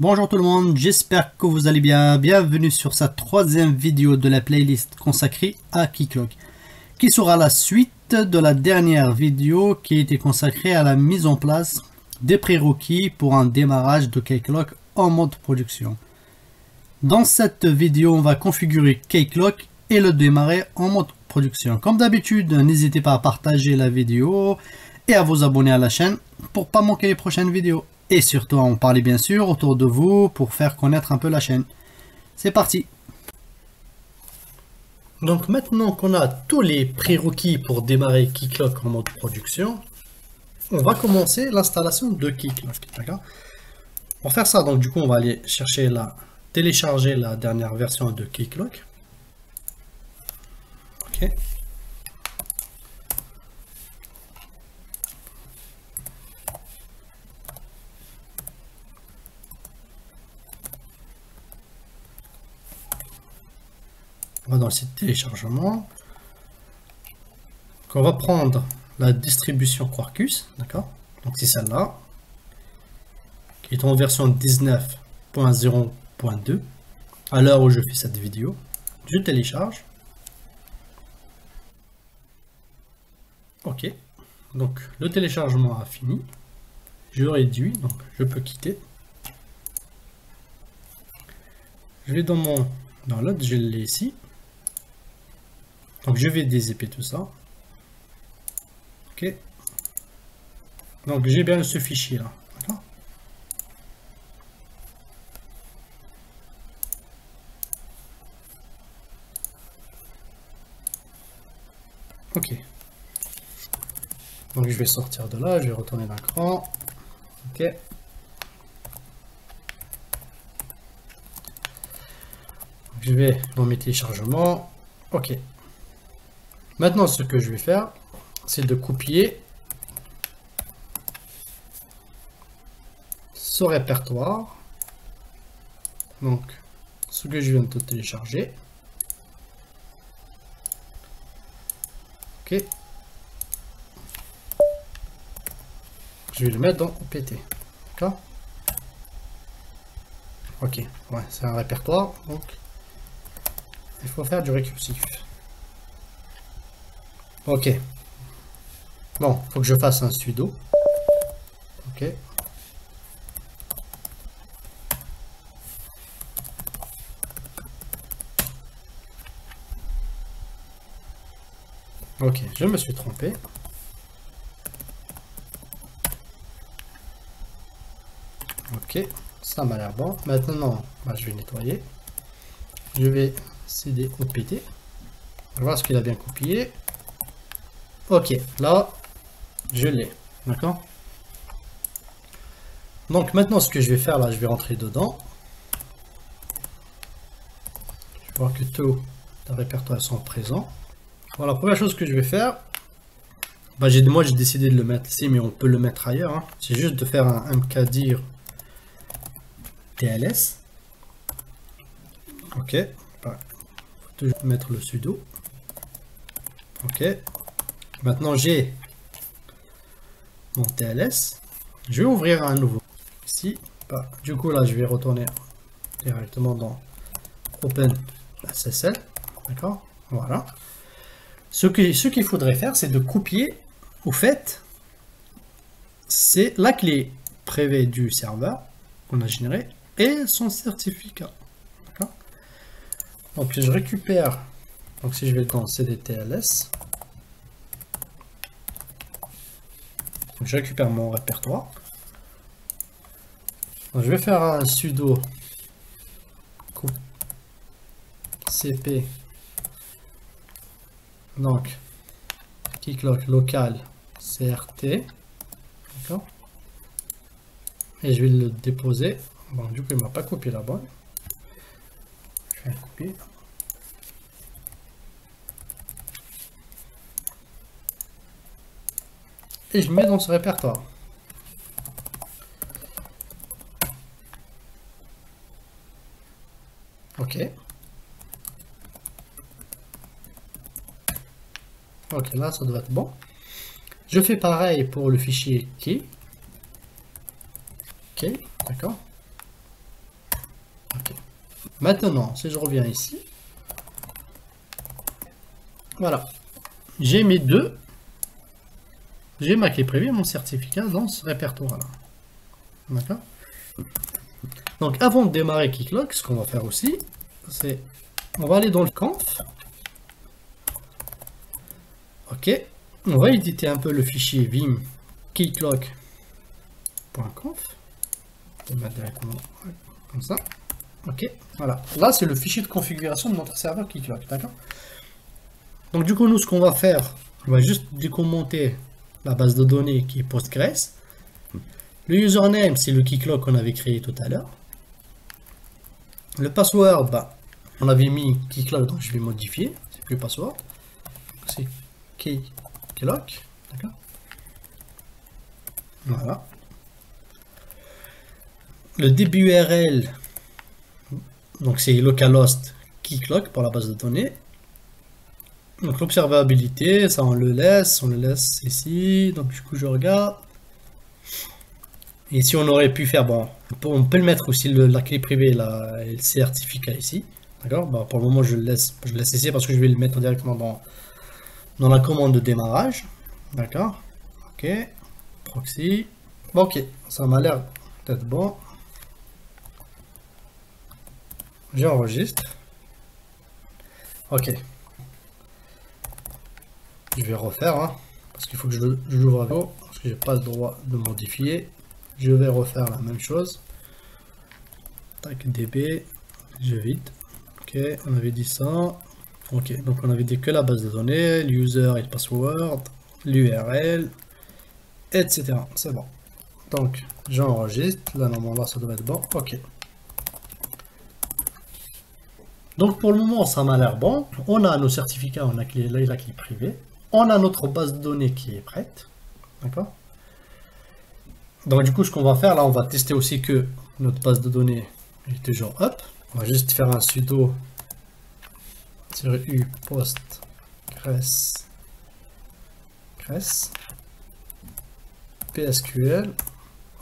Bonjour tout le monde, j'espère que vous allez bien. Bienvenue sur sa troisième vidéo de la playlist consacrée à Keyclock, qui sera la suite de la dernière vidéo qui a été consacrée à la mise en place des prérequis pour un démarrage de Keyclock en mode production. Dans cette vidéo, on va configurer Keyclock et le démarrer en mode production. Comme d'habitude, n'hésitez pas à partager la vidéo et à vous abonner à la chaîne pour pas manquer les prochaines vidéos. Et surtout, on parler bien sûr autour de vous pour faire connaître un peu la chaîne. C'est parti Donc maintenant qu'on a tous les prérequis pour démarrer Keyclock en mode production, on va commencer l'installation de Keyclock. Pour faire ça, donc du coup, on va aller chercher la télécharger la dernière version de Keyclock. Ok. On va dans le site téléchargement. on va prendre la distribution Quarkus, d'accord? Donc c'est celle-là, qui est en version 19.0.2, à l'heure où je fais cette vidéo. Je télécharge. Ok, donc le téléchargement a fini. Je réduis, donc je peux quitter. Je vais dans mon dans l'autre, je l'ai ici. Donc je vais dézipper tout ça. Ok. Donc j'ai bien ce fichier là. Ok. Donc je vais sortir de là, je vais retourner d'un cran. Ok. Je vais dans mes téléchargements. Ok. Maintenant, ce que je vais faire, c'est de copier ce répertoire. Donc, ce que je viens de télécharger. Ok. Je vais le mettre dans OPT. D'accord Ok, ouais, c'est un répertoire, donc il faut faire du récursif. Ok. Bon, faut que je fasse un sudo. Ok. Ok, je me suis trompé. Ok, ça m'a l'air bon. Maintenant, bah, je vais nettoyer. Je vais cd opt. voir ce qu'il a bien copié. Ok, là, je l'ai. D'accord Donc maintenant, ce que je vais faire, là, je vais rentrer dedans. Je vais voir que tous les répertoires sont présents. Voilà, première chose que je vais faire, bah, moi j'ai décidé de le mettre ici, mais on peut le mettre ailleurs. Hein. C'est juste de faire un mkdir tls. Ok, bah, faut toujours mettre le sudo. Ok, Maintenant, j'ai mon TLS. Je vais ouvrir un nouveau. Ici, du coup, là, je vais retourner directement dans OpenSSL. D'accord? Voilà. Ce qu'il ce faudrait faire, c'est de copier, au fait, c'est la clé privée du serveur qu'on a généré et son certificat. Donc, je récupère, donc si je vais dans cdtls, je récupère mon répertoire. je vais faire un sudo cp donc keyclock local crt d'accord. Et je vais le déposer. Bon du coup il m'a pas copié la bonne. Je copier et je mets dans ce répertoire. Ok. Ok, là, ça doit être bon. Je fais pareil pour le fichier key. Ok, d'accord. Maintenant, si je reviens ici, voilà, j'ai mes deux, j'ai ma clé privée, mon certificat dans ce répertoire-là. D'accord? Donc, avant de démarrer Keycloak, ce qu'on va faire aussi, c'est, on va aller dans le conf. Ok, on va éditer un peu le fichier vim keycloak.conf. directement comme ça. Ok, voilà. Là, c'est le fichier de configuration de notre serveur Keycloak, d'accord? Donc, du coup, nous, ce qu'on va faire, on va juste décommenter base de données qui est Postgres. Le username, c'est le Keycloak qu'on avait créé tout à l'heure. Le password, bah, on avait mis Keycloak, donc je vais modifier. C'est plus password. C'est Keycloak, d'accord Voilà. Le début URL, donc c'est localhost keycloak pour la base de données. Donc l'observabilité, ça on le laisse, on le laisse ici. Donc du coup je regarde. Et si on aurait pu faire, bon, on peut, le mettre aussi la clé privée et le certificat ici. D'accord? Bon, Pour le moment je le laisse, je laisse ici parce que je vais le mettre directement dans, dans la commande de démarrage. D'accord? Ok. Proxy. ok, ça m'a l'air peut-être bon. J'enregistre. Ok. Je vais refaire, hein, parce qu'il faut que je l'ouvre à nouveau, parce que j'ai pas le droit de modifier. Je vais refaire la même chose. Tac, DB, je vide. Ok, on avait dit ça. Ok, donc on avait dit que la base de données, l'user et le password, l'URL, etc. C'est bon. Donc, j'enregistre. Là, normalement, ça doit être bon. Ok. Donc pour le moment, ça m'a l'air bon. On a nos certificats, on a la clé privée. On a notre base de données qui est prête. D'accord? Donc du coup, ce qu'on va faire, là, on va tester aussi que notre base de données est toujours up. On va juste faire un sudo u post psql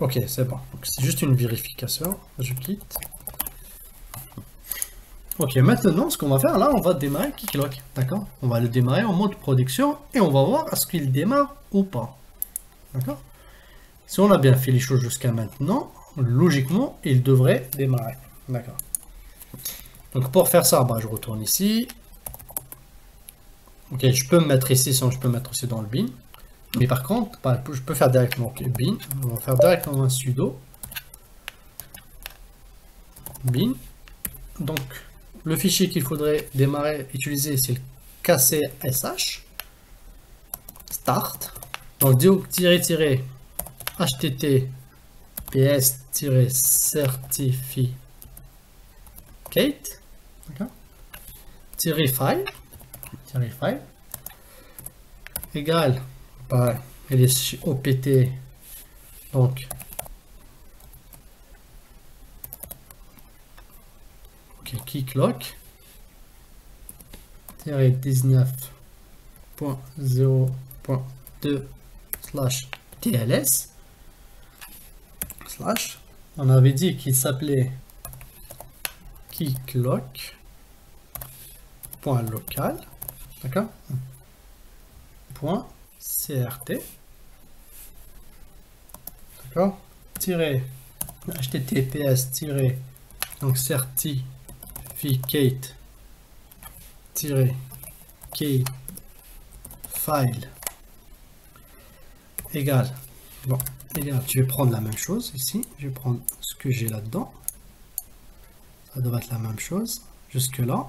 ok c'est bon c'est juste une vérification je quitte Ok, maintenant, ce qu'on va faire, là, on va démarrer Keycloak, d'accord On va le démarrer en mode production et on va voir est-ce qu'il démarre ou pas. D'accord Si on a bien fait les choses jusqu'à maintenant, logiquement, il devrait démarrer. D'accord Donc, pour faire ça, bah, je retourne ici. Ok, je peux me mettre ici, sinon je peux me mettre aussi dans le bin. Mais par contre, bah, je peux faire directement bin. On va faire directement un sudo bin. Donc, le fichier qu'il faudrait démarrer, utiliser, c'est le kcsh start. Donc, tirer tirer file tirer file égal bah, elle est opt donc keycloak 19.0.2 slash tls slash. On avait dit qu'il s'appelait keycloak point local d'accord? Point crt d'accord? Tirer https tirer donc certi Kate. Key file. Égal. Bon égal. Je vais prendre la même chose ici. Je vais prendre ce que j'ai là dedans ça devrait être la même chose. Jusque là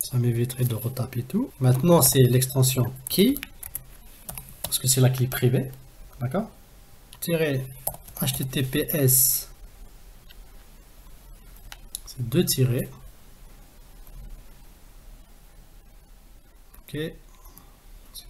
ça m'éviterait de retaper tout. Maintenant c'est l'extension key parce que c'est la clé privée d'accord? Https deux tirés. Ok.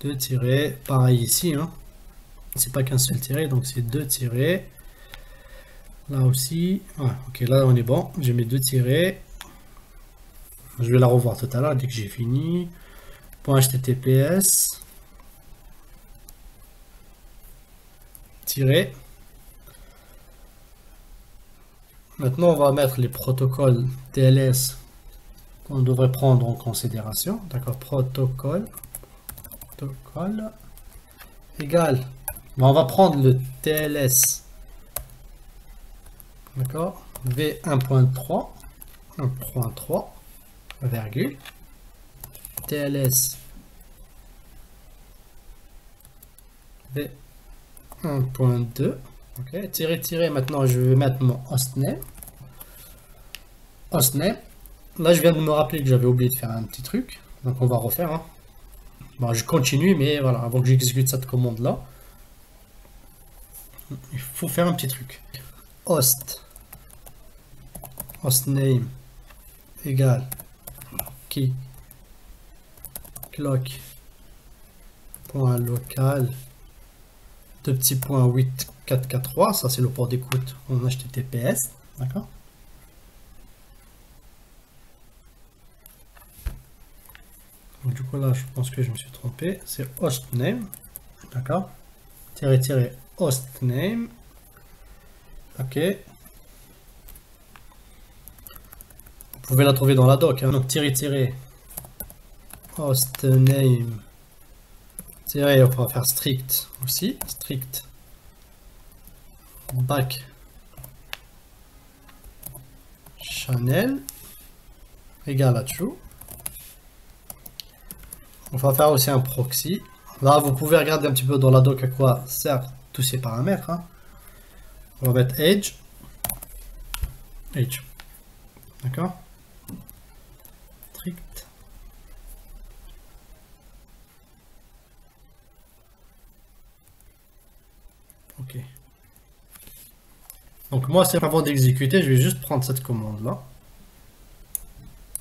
Deux tirés. Pareil ici. Hein. C'est pas qu'un seul tiré, donc c'est deux tirés. Là aussi. ok, là on est bon. J'ai mes deux tirés. Je vais la revoir tout à l'heure dès que j'ai fini. Point HTTPS. Maintenant, on va mettre les protocoles TLS qu'on devrait prendre en considération. D'accord, protocole, protocole égal. on va prendre le TLS. D'accord, V1.3, 1.3, virgule, TLS V1.2. Ok, tirer, tirer. Maintenant, je vais mettre mon hostname. Hostname. Là, je viens de me rappeler que j'avais oublié de faire un petit truc. Donc, on va refaire. Hein. Bon, je continue, mais voilà, avant que j'exécute cette commande-là, il faut faire un petit truc. Host. Hostname égale key clock point local deux petits points 8443 ça c'est le port d'écoute. En HTTPS d'accord? Du coup là je pense que je me suis trompé. C'est hostname d'accord? Tirer tirer hostname. Ok. Vous pouvez la trouver dans la doc hein. donc tirer tirer hostname tirer on va faire strict aussi strict back channel égal à true on va faire aussi un proxy. Là, vous pouvez regarder un petit peu dans la doc à quoi servent tous ces paramètres. Hein. On va mettre Edge. Edge. D'accord Strict. Ok. Donc moi, avant d'exécuter, je vais juste prendre cette commande-là.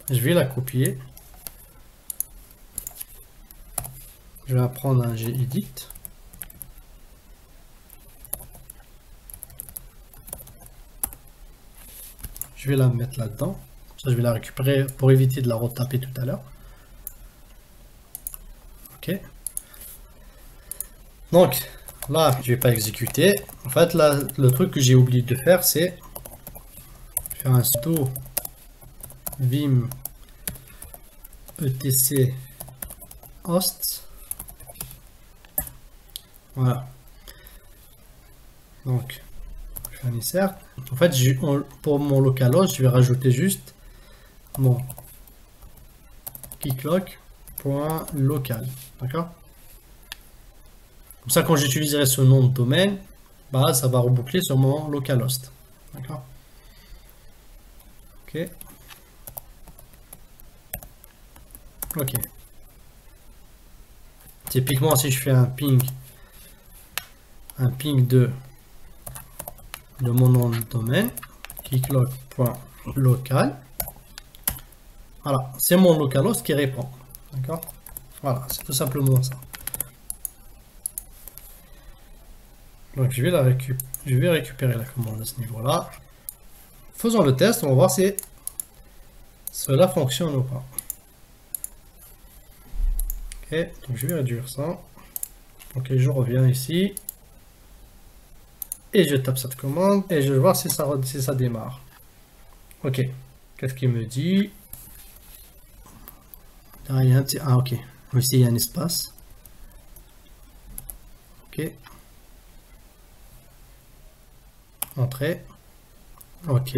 Je vais la copier. Je vais apprendre un gedit. Je vais la mettre là-dedans. Ça, je vais la récupérer pour éviter de la retaper tout à l'heure. Ok. Donc, là, je vais pas exécuter. En fait, là, le truc que j'ai oublié de faire, c'est faire un sudo vim etc host voilà. Donc, je fais un insert. En fait, pour mon localhost, je vais rajouter juste mon keyclock.local. D'accord? Comme ça, quand j'utiliserai ce nom de domaine, bah, ça va reboucler sur mon localhost. D'accord Ok. Ok. Typiquement, si je fais un ping un ping de, de mon nom de domaine, keyclock.local. Voilà, c'est mon localhost qui répond. D'accord Voilà, c'est tout simplement ça. Donc je vais, la je vais récupérer la commande à ce niveau-là. Faisons le test, on va voir si cela fonctionne ou pas. Ok, donc je vais réduire ça. Ok, je reviens ici et je tape cette commande et je vais voir si ça, si ça démarre. Ok, qu'est-ce qu'il me dit? Ah, il y a un petit... ah ok, ici il y a un espace. Ok. Entrée. Ok.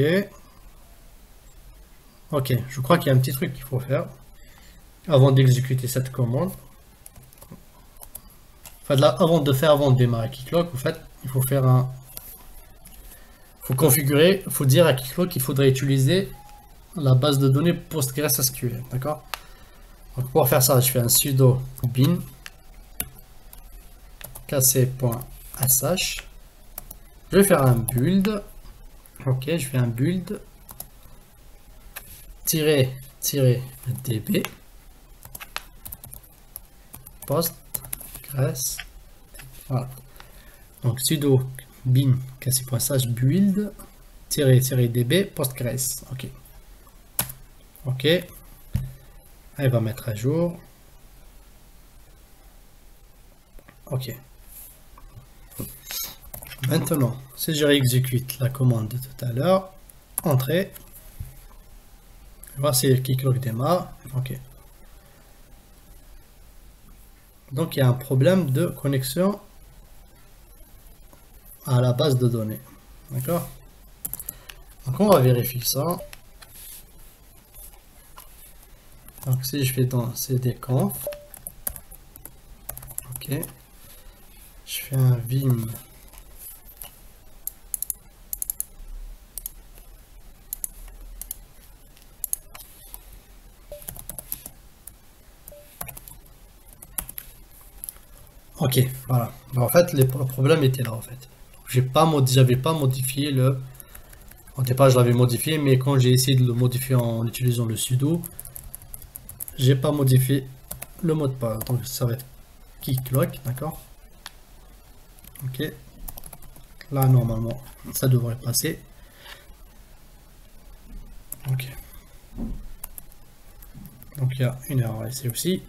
Ok, je crois qu'il y a un petit truc qu'il faut faire avant d'exécuter cette commande. Enfin, avant de faire, avant de démarrer Keyclock, en fait, il faut faire un faut configurer, faut dire à Keycloak qu'il faudrait utiliser la base de données PostgreSQL, d'accord? Donc pour faire ça, je fais un sudo bin kc.sh je vais faire un build. Ok je fais un build. Tirer tirer db postgres voilà. Donc sudo bin kc.sh build. Db postgres ok. Ok. Elle va mettre à jour. Ok maintenant si je réexécute la commande de tout à l'heure Entrée. Voici Keycloak démarre. Ok. Donc il y a un problème de connexion à la base de données. D'accord? Donc on va vérifier ça. Donc si je fais dans cdconf, ok, je fais un vim Ok, voilà. en fait, le problème était là, en fait. J'ai pas j'avais pas modifié le... Au départ, je l'avais modifié, mais quand j'ai essayé de le modifier en utilisant le sudo, j'ai pas modifié le mot de passe. Donc, ça va être keyclock, d'accord? Ok. Là, normalement, ça devrait passer. Ok. Donc, il y a une erreur ici aussi.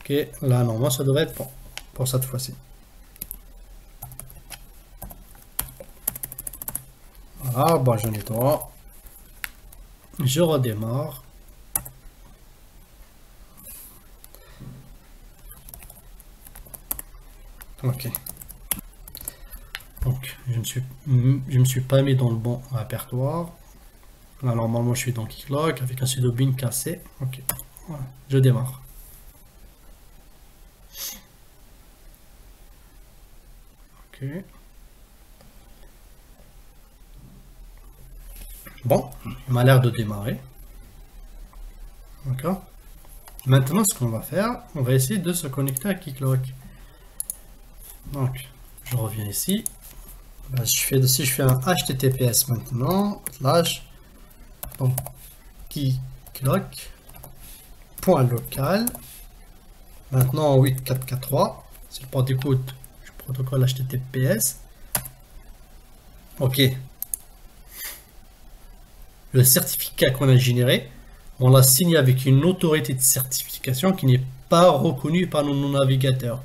Ok, là normalement ça devrait être bon pour cette fois-ci. Voilà, bon je nettoie. Je redémarre. Ok. Donc, je ne suis, je me suis pas mis dans le bon répertoire. Là, normalement, je suis dans Keyclock avec un sudo bin cassé. Ok. Je démarre. Bon, il m'a l'air de démarrer. D'accord Maintenant, ce qu'on va faire, on va essayer de se connecter à Keycloak. Donc, je reviens ici. je fais, si je fais un HTTPS maintenant, slash, donc, Keycloak, point local. Maintenant, 8443, c'est le port d'écoute protocole HTTPS. Ok. Le certificat qu'on a généré, on l'a signé avec une autorité de certification qui n'est pas reconnue par nos navigateurs.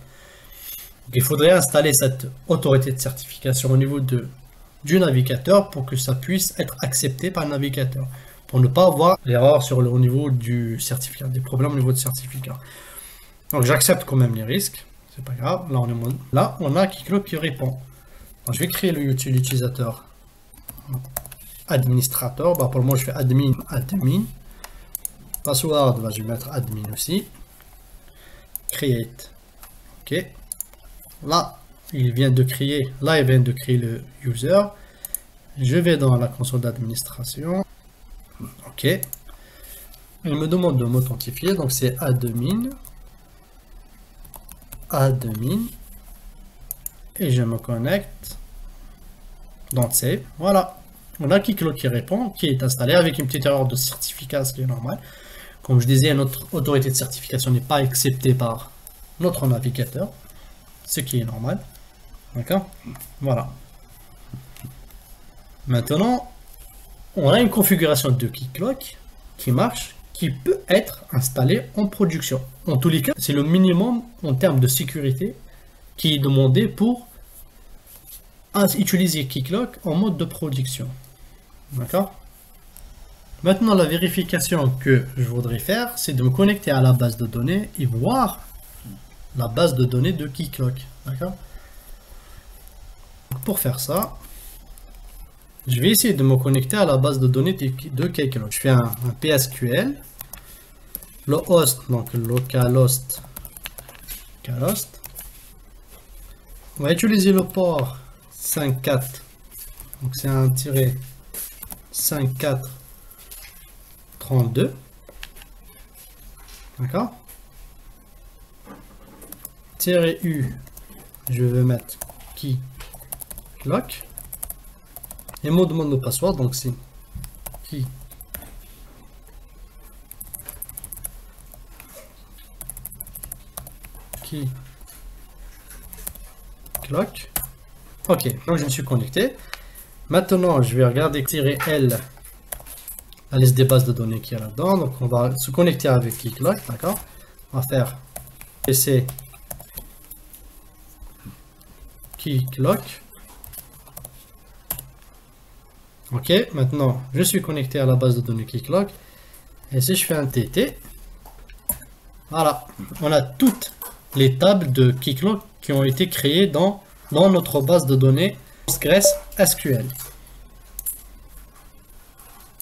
il faudrait installer cette autorité de certification au niveau du navigateur pour que ça puisse être accepté par le navigateur. Pour ne pas avoir l'erreur sur le au niveau du certificat, des problèmes au niveau du certificat. Donc j'accepte quand même les risques. Pas grave. Là, on, est... Là, on a Keycloak qui répond. je vais créer l'utilisateur administrateur. Bah, pour le moment, je fais admin, admin. Password, bah, je vais mettre admin aussi. Create. OK. Là, il vient de créer, là, il vient de créer le user. Je vais dans la console d'administration. OK. Il me demande de m'authentifier, donc c'est admin admin et je me connecte dans Save. Voilà, on a Keycloak qui répond, qui est installé avec une petite erreur de certificat, ce qui est normal. Comme je disais, notre autorité de certification n'est pas acceptée par notre navigateur, ce qui est normal. D'accord? Voilà. Maintenant, on a une configuration de Keycloak qui marche, qui peut être installé en production. En tous les cas, c'est le minimum en termes de sécurité qui est demandé pour utiliser Keycloak en mode de production. D'accord? Maintenant, la vérification que je voudrais faire, c'est de me connecter à la base de données et voir la base de données de Keycloak. D'accord? Pour faire ça, je vais essayer de me connecter à la base de données de Keycloak. Je fais un PSQL le host, donc localhost, localhost. On va utiliser le port 5.4. Donc c'est un tiré 5.4.32. D'accord? U, je vais mettre qui? Lock. Et mot de mot de password, donc c'est qui qui clock. Ok, donc je me suis connecté. Maintenant, je vais regarder L la liste des bases de données qui est là-dedans. Donc, on va se connecter avec Keycloak, d'accord? On va faire PC Keycloak. Ok, maintenant je suis connecté à la base de données Keycloak. Et si je fais un TT, voilà, on a toutes les tables de Keycloak qui ont été créées dans, dans notre base de données Postgres SQL.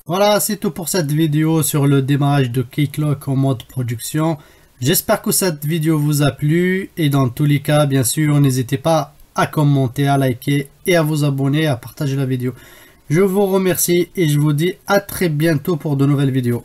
Voilà, c'est tout pour cette vidéo sur le démarrage de Keycloak en mode production. J'espère que cette vidéo vous a plu et dans tous les cas, bien sûr, n'hésitez pas à commenter, à liker et à vous abonner, à partager la vidéo. Je vous remercie et je vous dis à très bientôt pour de nouvelles vidéos.